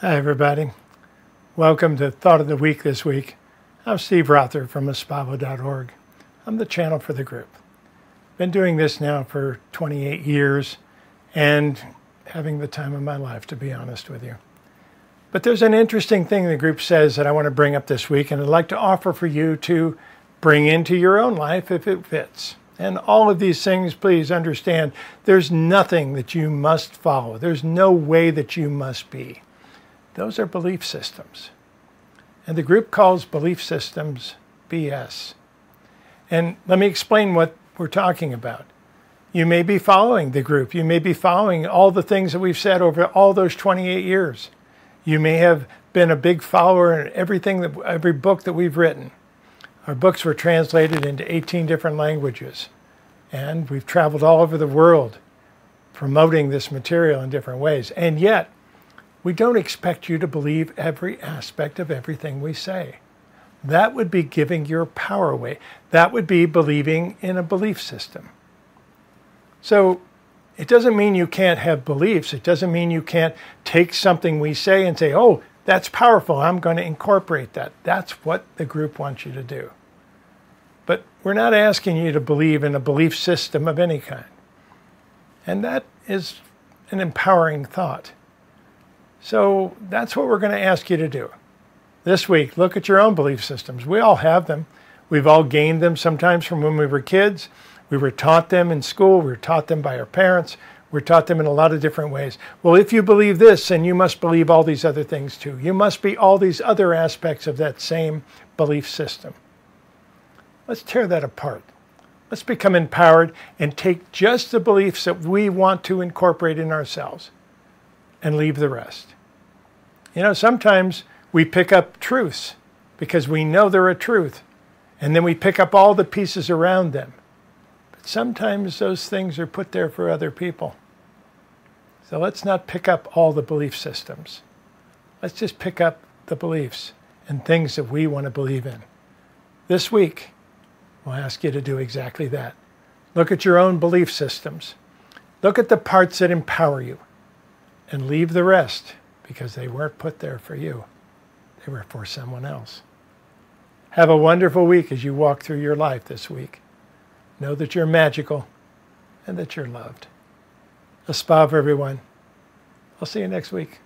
Hi, everybody. Welcome to Thought of the Week this week. I'm Steve Rother from Espavo.org. I'm the channel for the group. Been doing this now for 28 years and having the time of my life, to be honest with you. But there's an interesting thing the group says that I want to bring up this week, and I'd like to offer for you to bring into your own life if it fits. And all of these things, please understand, there's nothing that you must follow. There's no way that you must be. Those are belief systems. And the group calls belief systems BS. And let me explain what we're talking about. You may be following the group. You may be following all the things that we've said over all those 28 years. You may have been a big follower in everything that every book that we've written. Our books were translated into 18 different languages, and we've traveled all over the world promoting this material in different ways. And yet, we don't expect you to believe every aspect of everything we say. That would be giving your power away. That would be believing in a belief system. So it doesn't mean you can't have beliefs. It doesn't mean you can't take something we say and say, oh, that's powerful. I'm going to incorporate that. That's what the group wants you to do. But we're not asking you to believe in a belief system of any kind. And that is an empowering thought. So that's what we're going to ask you to do. This week, look at your own belief systems. We all have them. We've all gained them sometimes from when we were kids. We were taught them in school. We were taught them by our parents. We're taught them in a lot of different ways. Well, if you believe this, then you must believe all these other things too. You must be all these other aspects of that same belief system. Let's tear that apart. Let's become empowered and take just the beliefs that we want to incorporate in ourselves and leave the rest. You know, sometimes we pick up truths because we know they're a truth, and then we pick up all the pieces around them. But sometimes those things are put there for other people. So let's not pick up all the belief systems. Let's just pick up the beliefs and things that we want to believe in. This week, we'll ask you to do exactly that. Look at your own belief systems. Look at the parts that empower you and leave the rest because they weren't put there for you. They were for someone else. Have a wonderful week as you walk through your life this week. Know that you're magical and that you're loved. Espavo everyone. I'll see you next week.